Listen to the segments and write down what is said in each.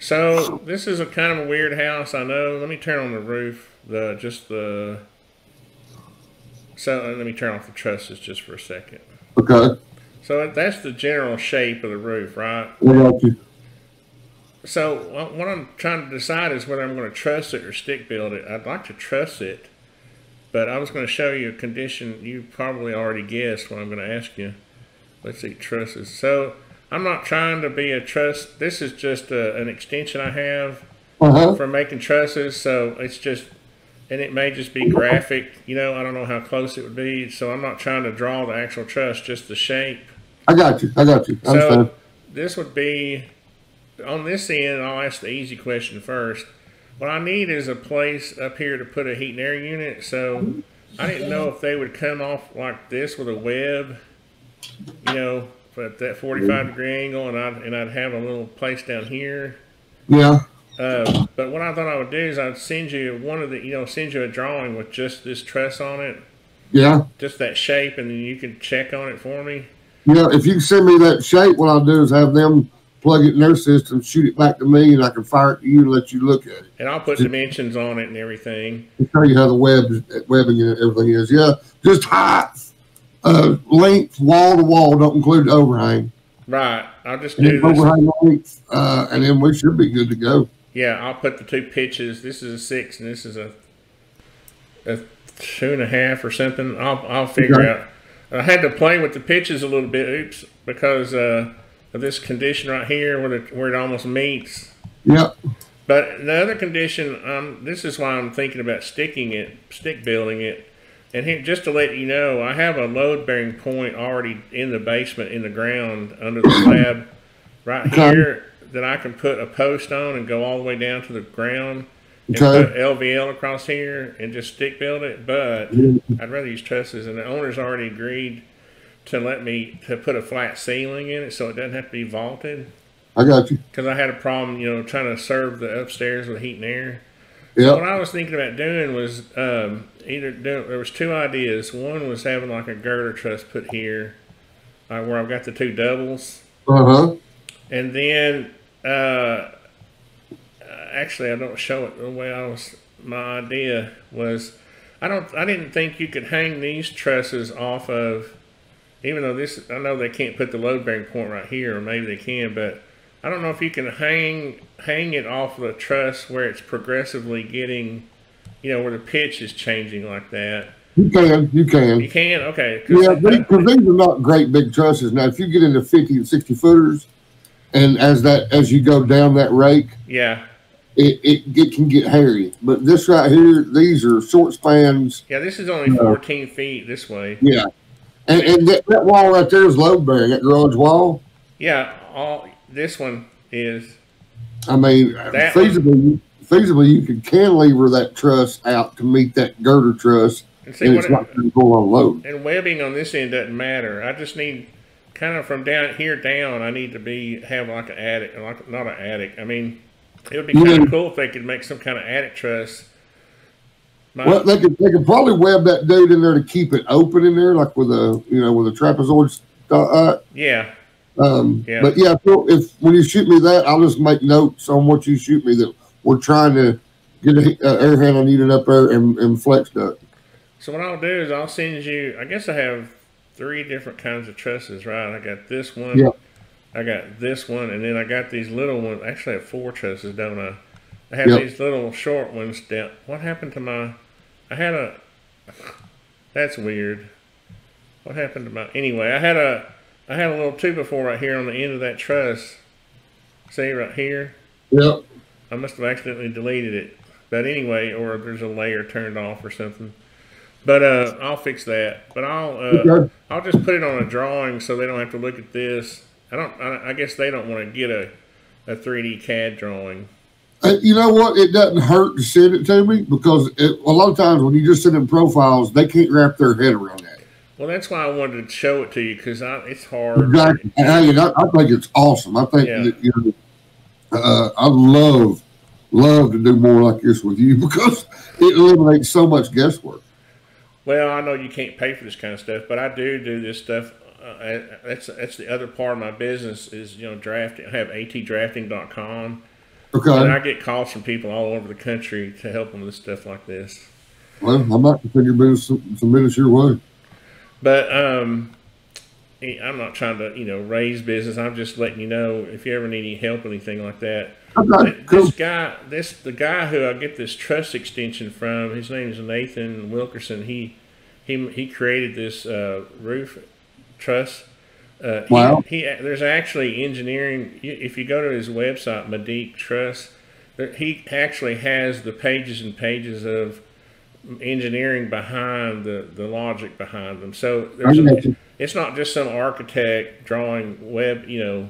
So this is a kind of a weird house, I know. Let me turn on the roof, the just the. So uh, let me turn off the trusses just for a second. Okay. So that's the general shape of the roof, right? You. So what what I'm trying to decide is whether I'm going to truss it or stick build it. I'd like to truss it, but I was going to show you a condition you probably already guessed what I'm going to ask you. Let's see, trusses. So I'm not trying to be a truss. This is just a, an extension I have Uh-huh. for making trusses. So it's just, and it may just be graphic. You know, I don't know how close it would be. So I'm not trying to draw the actual truss, just the shape. I got you. I got you. I understand. So this would be on this end. I'll ask the easy question first. What I need is a place up here to put a heat and air unit. So I didn't know if they would come off like this with a web, you know, at that 45 degree angle, and I'd and I'd have a little place down here. Yeah. Uh, but what I thought I would do is I'd send you one of the, you know, send you a drawing with just this truss on it, Yeah. just that shape, and then you can check on it for me. Yeah. If you send me that shape, what I'll do is have them plug it in their system, shoot it back to me, and I can fire it to you and let you look at it. And I'll put dimensions on it and everything. show you how the web webbing and everything is. Yeah, just height, uh, length, wall to wall. Don't include the overhang. Right. I'll just And do overhang length, uh, and then we should be good to go. Yeah, I'll put the two pitches. This is a six, and this is a a two and a half or something. I'll I'll figure Okay. out. I had to play with the pitches a little bit. Oops, because uh, of this condition right here, where the, where it almost meets. Yep. But the other condition, um, this is why I'm thinking about sticking it, stick building it. And here, just to let you know, I have a load bearing point already in the basement, in the ground, under the slab, right Okay. here, that I can put a post on and go all the way down to the ground and Okay. put LVL across here and just stick build it. But I'd rather use trusses, and the owner's already agreed to let me to put a flat ceiling in it, so it doesn't have to be vaulted I got you. because I had a problem, you know, trying to serve the upstairs with heat and air. What I was thinking about doing was um, either do, there was two ideas. One was having like a girder truss put here, uh, where I've got the two doubles, Uh huh. and then uh, actually I don't show it the way I was. My idea was I don't I didn't think you could hang these trusses off of, even though this I know they can't put the load bearing point right here, or maybe they can, but I don't know if you can hang hang it off the truss where it's progressively getting, you know, where the pitch is changing like that. You can. You can. You can, okay. Yeah, because these are not great big trusses. Now, if you get into fifty and sixty footers, and as that as you go down that rake, yeah, it, it, it can get hairy. But this right here, these are short spans. yeah. This is only Yeah. 14 feet this way. Yeah. And, and that, that wall right there is load bearing, that garage wall. Yeah, all this one is. I mean, feasibly, feasibly, you could cantilever that truss out to meet that girder truss, And see and what it's not going to go on load. and webbing on this end doesn't matter. I just need kind of from down here down. I need to be have like an attic, like not an attic. I mean, it would be kind mean- of cool if they could make some kind of attic truss. My, Well, they could they could probably web that dude in there to keep it open in there, like with a you know with a trapezoid. Uh, yeah, um, Yeah. But yeah, if, if when you shoot me that, I'll just make notes on what you shoot me that we're trying to get a uh, air handle needed up there and, and flex duct. So what I'll do is I'll send you. I guess I have three different kinds of trusses, right? I got this one. Yeah. I got this one, and then I got these little ones. Actually, I have four trusses, don't I? I have Yep. these little short ones down. What happened to my? I had a. That's weird. What happened to my? Anyway, I had a. I had a little two before right here on the end of that truss. See right here. Yep. I must have accidentally deleted it. But anyway, or there's a layer turned off or something. But uh, I'll fix that. But I'll uh, Okay. I'll just put it on a drawing so they don't have to look at this. I don't. I, I guess they don't want to get a a 3D CAD drawing. You know what? It doesn't hurt to send it to me because it, a lot of times when you just send them profiles, they can't wrap their head around that. Well, that's why I wanted to show it to you because it's hard. Exactly. And I, I, I think it's awesome. I think Yeah. that you know, uh, I love love to do more like this with you because it eliminates so much guesswork. Well, I know you can't pay for this kind of stuff, but I do do this stuff. Uh, that's that's the other part of my business is you know drafting. I have atdrafting.com, Okay. And I get calls from people all over the country to help them with stuff like this. Well, I might figure business some business your way. But um, I'm not trying to you know raise business. I'm just letting you know if you ever need any help, anything like that. Okay, Th- cool. This guy, this the guy who I get this truss extension from. His name is Nathan Wilkerson. He he he created this uh, roof truss. Uh, Wow. He, there's actually engineering. If you go to his website, Medeek Truss, there, he actually has the pages and pages of engineering behind the, the logic behind them. So a, it's not just some architect drawing web, you know.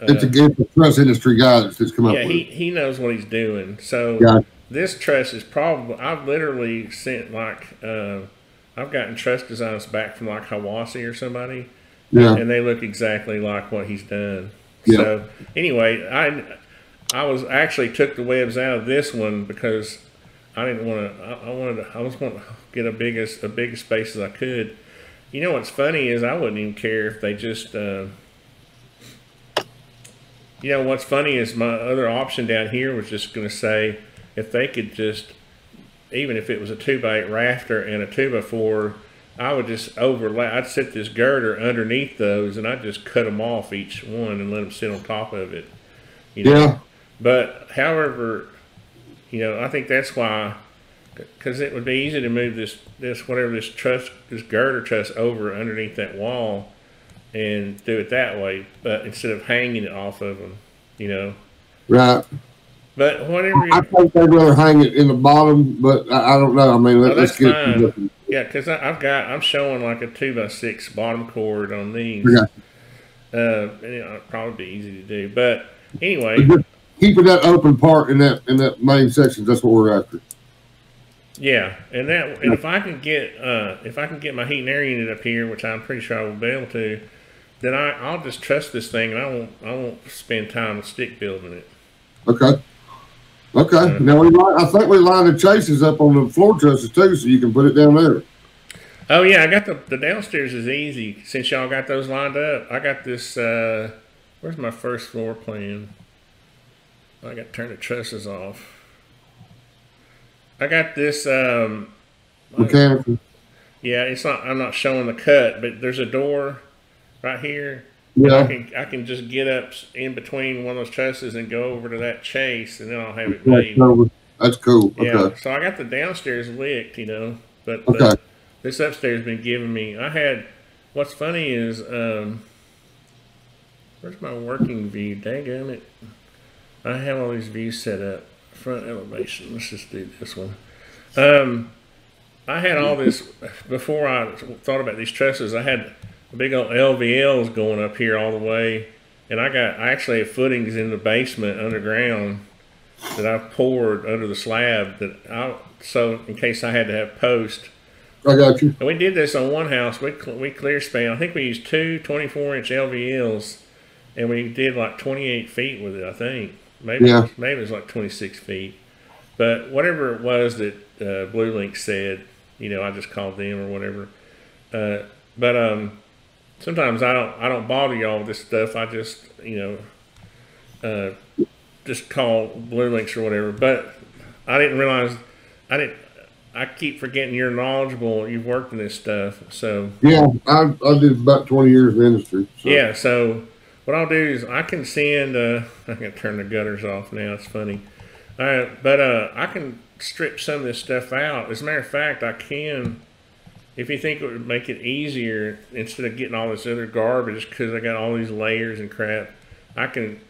It's a good truss industry guy that's just come up Yeah, he, he knows what he's doing. So Yeah. this truss is probably I've literally sent like uh, I've gotten truss designs back from like Hawassi or somebody, Yeah. and they look exactly like what he's done. Yeah. So anyway, I I was actually took the webs out of this one because I didn't want to. I, I wanted to, I was wanting to get a biggest a big space as I could. You know what's funny is I wouldn't even care if they just. Uh, you know what's funny is my other option down here was just going to say if they could just, even if it was a two by eight rafter and a two by four, I would just overlap. I'd set this girder underneath those and I'd just cut them off each one and let them sit on top of it. You know? Yeah. But however, you know, I think that's why, because it would be easy to move this this whatever this truss this girder truss over underneath that wall, and do it that way. But instead of hanging it off of them, you know. Right. But whatever, I think they'd rather hang it in the bottom, but I, I don't know. I mean, let, Oh, let's that's get. fine. yeah, because I've got I'm showing like a two by six bottom chord on these. Yeah. Uh, and it'll probably be easy to do. But anyway, Keeping that open part in that in that main section, that's what we're after. Yeah, and that and if I can get uh, if I can get my heat and air unit up here, which I'm pretty sure I will be able to, then I I'll just truss this thing and I won't I won't spend time stick building it. Okay. Okay. Now we I think we line the chases up on the floor trusses too, so you can put it down there. Oh yeah, I got the the downstairs is easy since y'all got those lined up. I got this. Uh, where's my first floor plan? I got to turn the trusses off. I got this. Um, Mechanical. yeah, it's not. I'm not showing the cut, but there's a door right here. Yeah. I can I can just get up in between one of those trusses and go over to that chase, and then I'll have it That's made. cool. That's cool. Yeah. Okay. So I got the downstairs licked, you know, but Okay. the, this upstairs been giving me. I had. What's funny is, um, where's my working view? Dang it! I have all these views set up. Front elevation. Let's just do this one. Um, I had all this before I thought about these trusses. I had big old LVLs going up here all the way, and I got I actually have footings in the basement underground that I poured under the slab that I so in case I had to have post. I got you. And we did this on one house. We we clear span. I think we used two 24 inch LVLs, and we did like 28 feet with it. I think maybe Yeah. maybe it was like 26 feet. But whatever it was that uh, Blue Link said, you know, I just called them or whatever. Uh, but um, sometimes I don't I don't bother y'all with this stuff. I just you know uh, just call BlueLinx or whatever. But I didn't realize I didn't. I keep forgetting you're knowledgeable. You've worked in this stuff, so Yeah, I, I did about 20 years in the industry. So. yeah. So what I'll do is I can send. Uh, I can turn the gutters off now. It's funny. Right, but uh, I can strip some of this stuff out. As a matter of fact, I can. If you think it would make it easier instead of getting all this other garbage, because I got all these layers and crap, I can,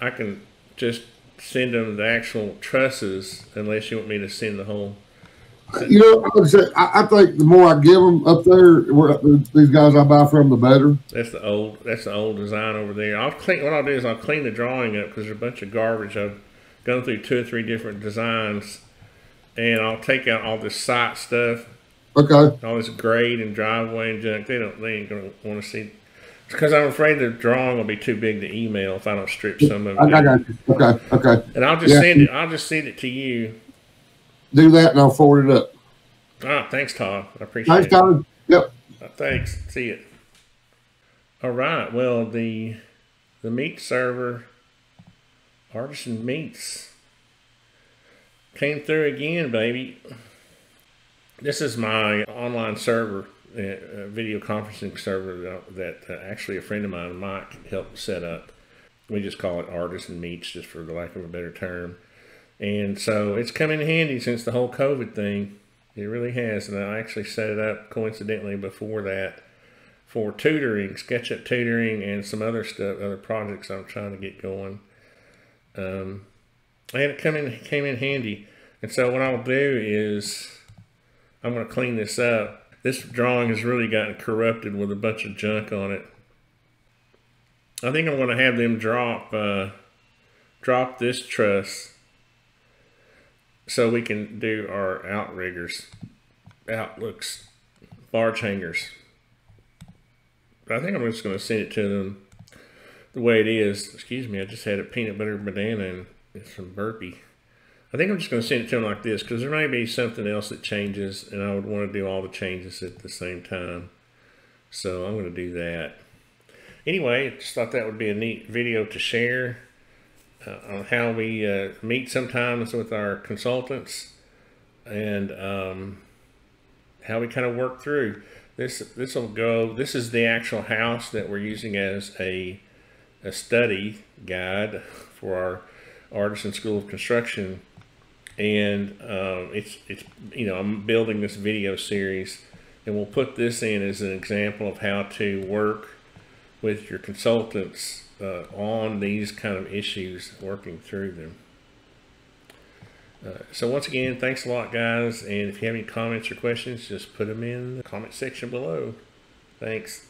I can just send them the actual trusses, unless you want me to send the whole. You know, like I, said, I, I think the more I give them up there, where these guys I buy from, the better. That's the old. That's the old design over there. I'll clean. What I'll do is I'll clean the drawing up because there's a bunch of garbage. I've gone through two or three different designs, and I'll take out all this site stuff, Okay. all this grade and driveway and junk. They don't. They ain't gonna want to see. Because I'm afraid the drawing will be too big to email if I don't strip some of it. I, I got you. Okay. Okay. And I'll just Yeah. send it. I'll just send it to you. Do that and I'll forward it up. Ah, thanks, Tod. I appreciate Thanks, it. Tony. Yep. Uh, Thanks. See it. All right. Well, the the meet server Artisan Meets came through again, baby. This is my online server, uh, video conferencing server that, that uh, actually a friend of mine, Mike, helped set up. We just call it Artisan Meets, just for the lack of a better term. And so it's come in handy since the whole COVID thing. It really has. And I actually set it up coincidentally before that for tutoring, SketchUp tutoring, and some other stuff, other projects I'm trying to get going. Um, and it come in, came in handy. And so what I'll do is I'm going to clean this up. This drawing has really gotten corrupted with a bunch of junk on it. I think I'm going to have them drop uh, drop this truss so we can do our outriggers, outlooks, barge hangers. But I think I'm just going to send it to them the way it is. Excuse me, I just had a peanut butter banana and some burpee. I think I'm just going to send it to them like this because there may be something else that changes and I would want to do all the changes at the same time. So I'm going to do that. Anyway, just thought that would be a neat video to share on how we uh, meet sometimes with our consultants and um, how we kind of work through. This this will go. This is the actual house that we're using as a a study guide for our artisan school of construction, and um, it's it's you know I'm building this video series, and we'll put this in as an example of how to work with your consultants uh, on these kind of issues, working through them. Uh, so once again, thanks a lot, guys. And if you have any comments or questions, just put them in the comment section below. Thanks.